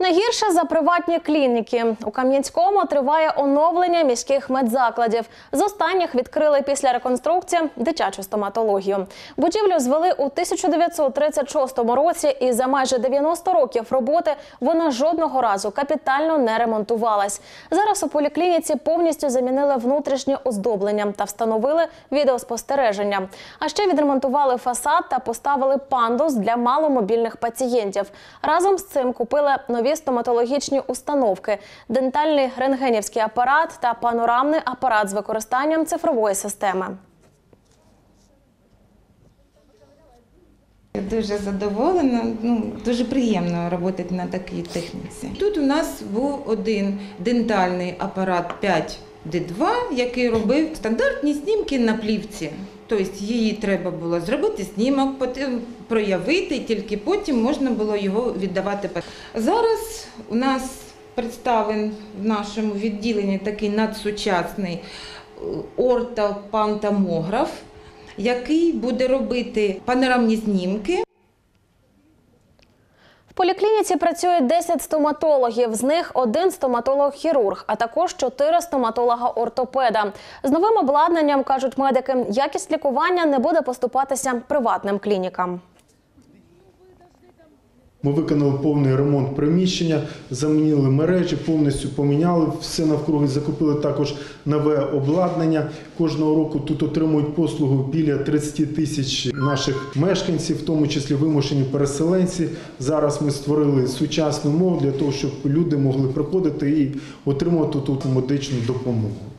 Не гірше за приватні клініки. У Кам'янському триває оновлення міських медзакладів. З останніх відкрили після реконструкції дитячу стоматологію. Будівлю звели у 1936 році, і за майже 90 років роботи вона жодного разу капітально не ремонтувалась. Зараз у поліклініці повністю замінили внутрішнє оздоблення та встановили відеоспостереження. А ще відремонтували фасад та поставили пандус для маломобільних пацієнтів. Разом з цим купили нові стоматологічні установки, дентальний рентгенівський апарат та панорамний апарат з використанням цифрової системи. Дуже задоволена, ну дуже приємно працювати на такій техніці. Тут у нас був один дентальний апарат 5D2, який робив стандартні знімки на плівці. Тобто її треба було зробити знімок, проявити, тільки потім можна було його віддавати. Зараз у нас представлений в нашому відділенні такий надсучасний е, ортопантомограф, який буде робити панорамні знімки. В поліклініці працює 10 стоматологів, з них один стоматолог-хірург, а також 4 стоматолога-ортопеда. З новим обладнанням, кажуть медики, якість лікування не буде поступатися приватним клінікам. Ми виконали повний ремонт приміщення, замінили мережі, повністю поміняли все навкруги, закупили також нове обладнання. Кожного року тут отримують послугу біля 30 тисяч наших мешканців, в тому числі вимушені переселенці. Зараз ми створили сучасну мову для того, щоб люди могли приходити і отримувати тут медичну допомогу.